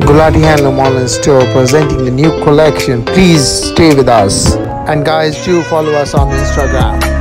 Gulati Handloom Online Store presenting the new collection. Please stay with us. And guys, do follow us on Instagram.